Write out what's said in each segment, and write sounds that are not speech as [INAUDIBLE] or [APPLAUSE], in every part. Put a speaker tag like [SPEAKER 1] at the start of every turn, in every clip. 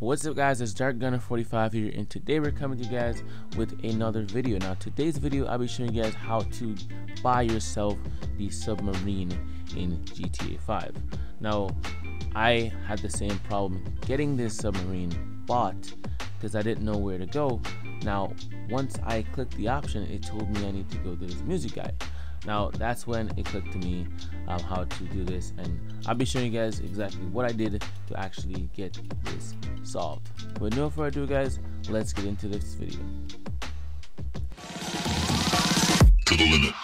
[SPEAKER 1] What's up guys, it's Dark Gunner 45 here and today we're coming to you guys with another video. Now today's video I'll be showing you guys how to buy yourself the submarine in GTA 5. Now I had the same problem getting this submarine bought because I didn't know where to go. Now once I clicked the option it told me I need to go to this music guide. Now that's when it clicked to me um, how to do this and I'll be showing you guys exactly what I did to actually get this solved. With no further ado guys, let's get into this video. To the limit.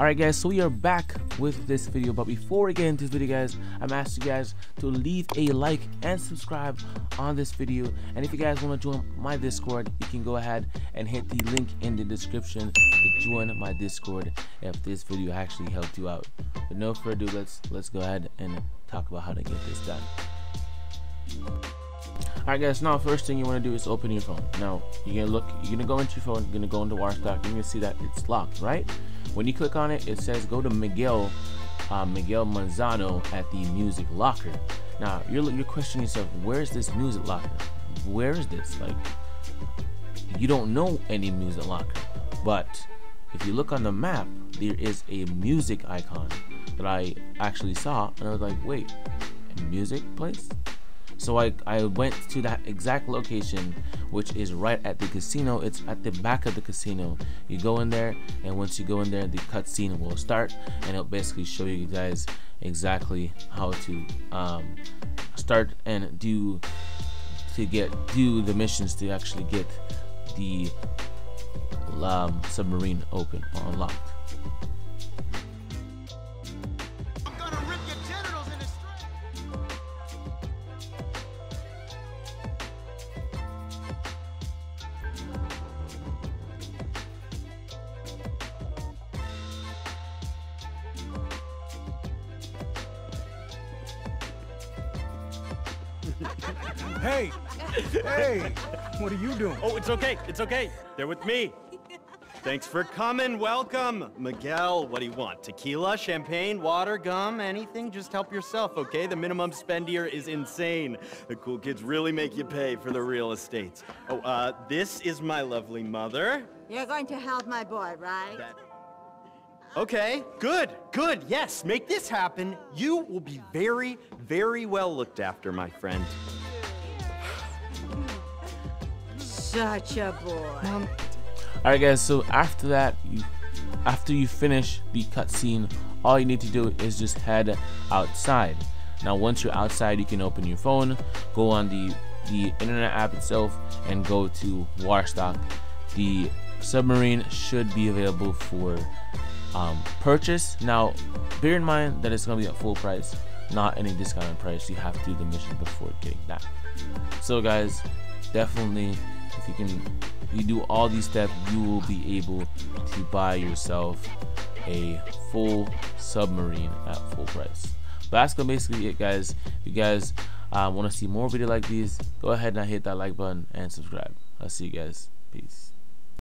[SPEAKER 1] Alright guys, so we are back with this video, but before we get into this video guys, I'm asking you guys to leave a like and subscribe on this video, and if you guys want to join my Discord, you can go ahead and hit the link in the description to join my Discord if this video actually helped you out. But no further ado, let's, let's go ahead and talk about how to get this done. Alright guys, now first thing you want to do is open your phone. Now, you're gonna look, you're gonna go into your phone, you're gonna go into Warstock, you're gonna see that it's locked, right? When you click on it, it says go to Miguel uh, Miguel Madrazo at the Music Locker. Now you're you're questioning yourself, where's this Music Locker? Where is this? Like you don't know any Music Locker, but if you look on the map, there is a music icon that I actually saw, and I was like, wait, music place? So I, I went to that exact location, which is right at the casino. It's at the back of the casino. You go in there, and once you go in there, the cutscene will start, and it'll basically show you guys exactly how to um, start and do to get do the missions to actually get the um, submarine open or unlocked. [LAUGHS]
[SPEAKER 2] hey, hey, what are you doing?
[SPEAKER 3] Oh, it's okay, it's okay. They're with me. [LAUGHS] Thanks for coming, welcome. Miguel, what do you want? Tequila, champagne, water, gum, anything? Just help yourself, okay? The minimum spend here is insane. The cool kids really make you pay for the real estates. Oh, uh, this is my lovely mother.
[SPEAKER 4] You're going to help my boy, right?
[SPEAKER 3] That Okay, good, good, yes, make this happen. You will be very, very well looked after, my friend.
[SPEAKER 4] Such a boy.
[SPEAKER 1] Mom. All right, guys. So after that, you after you finish the cutscene, all you need to do is just head outside. Now, once you're outside, you can open your phone, go on the the internet app itself, and go to Warstock. The submarine should be available for um, purchase. Now, bear in mind that it's gonna be at full price, not any discounted price. You have to do the mission before getting that. So, guys, definitely if you can you do all these steps you will be able to buy yourself a full submarine at full price but that's gonna basically it guys if you guys uh, want to see more video like these go ahead and hit that like button and subscribe i'll see you guys peace